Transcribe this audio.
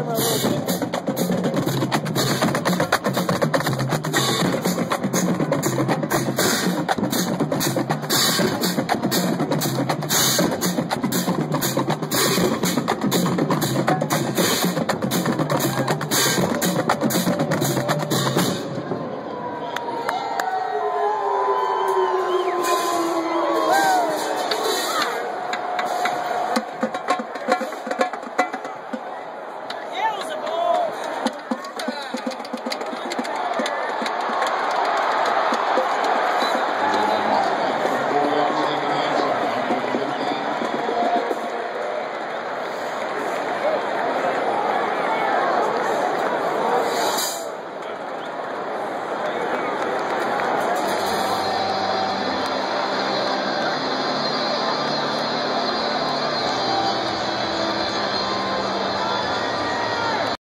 Володя.